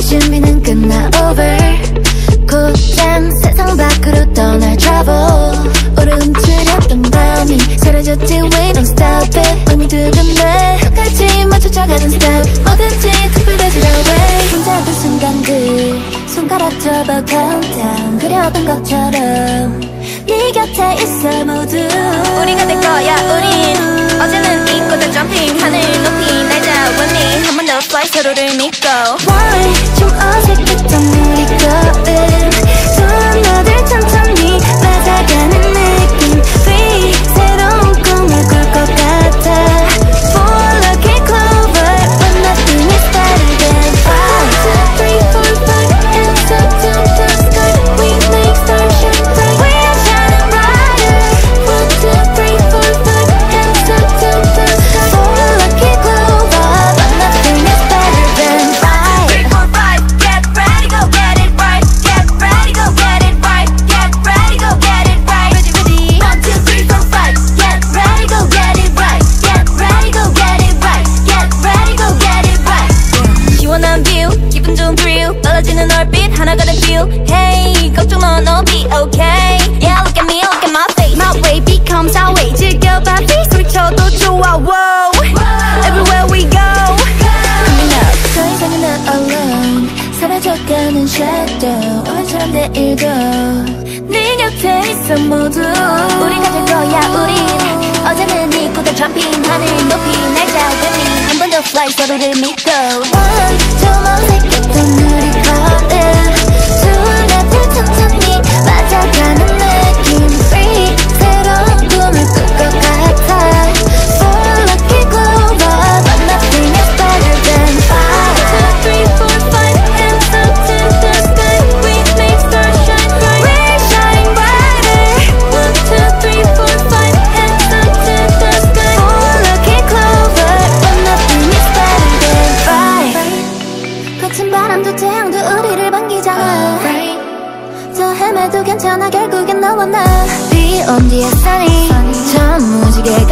준비는 끝나 over. 곧장 세상 밖으로 떠날 travel 오래 움츠렸던 밤이 사라졌지 we don't stop it. 의미들은 내 똑같이 맞춰져가는 step. 뭐든지 특별하지 않아 혼자 그 순간들 손가락 접어 countdown 그려본 것처럼 네 곁에 있어 모두. 우리가 될 거야 우린. 어제는 잊고 다 점핑 하늘 높이 날자 with 한번 더 fly 서로를 믿고. Why 뷰, 기분 좋은 thrill, 떨어지는 얼빛 하나가 된 feel. Hey, 걱정 마, 너 be okay. Yeah, look at me, look at my face. My way becomes our way. 즐겨봐, face 소리쳐도 좋아. Whoa, everywhere we go. Coming up 더 이상은 not alone 사라져가는 shadow 오늘처럼 내일도 네 곁에 있어 모두 우리가 될 거야 우린 어제는 잊고 다 jumping 하늘 높이 날자 with me 한번 더 fly 서로를 믿고 괜찮아 결국엔 너와 나 비 온 뒤에 sunny 저 무지개